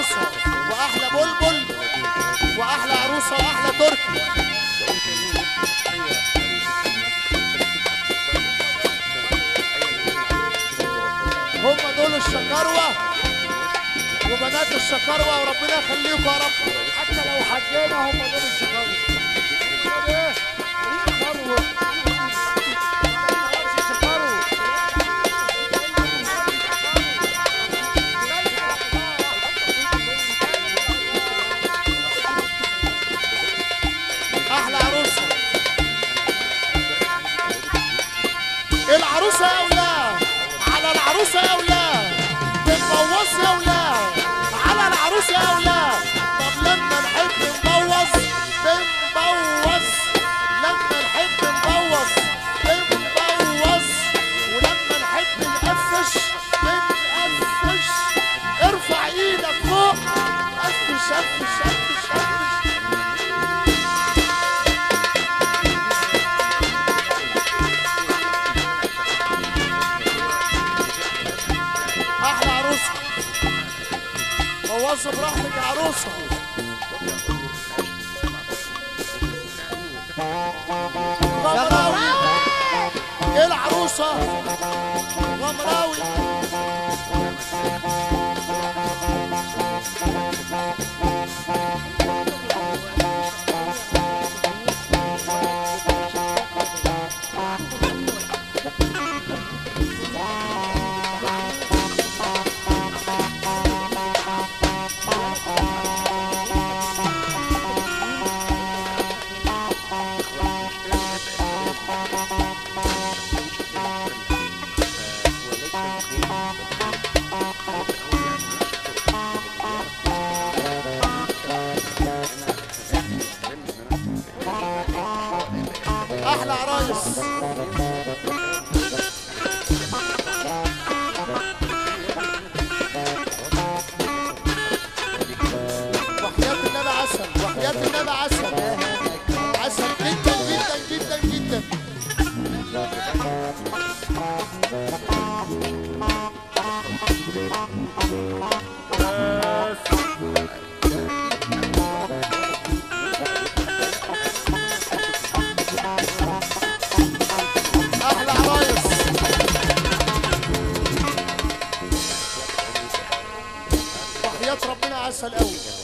عروسة وأحلى بلبل وأحلى عروسة وأحلى تركي. هم دول الشكاروة وبنات الشكاروة وربنا يخليكم يا رب. العروسة يا أولاد على العروسة يا أولاد بنبوظ يا أولاد على العروسة يا أولاد طب لما نحب نبوظ بنبوظ. لما نحب نبوظ بنبوظ. ولما نحب نقفش بنقفش. ارفع إيدك فوق. قفش قفش قفش. براحتك يا عروسة. غمراوي. إيه العروسة؟ غمراوي. أحلى عرايس وحياة النبي عسل وحياة النبي عسل. عسل جدا جدا جدا جدا. قوي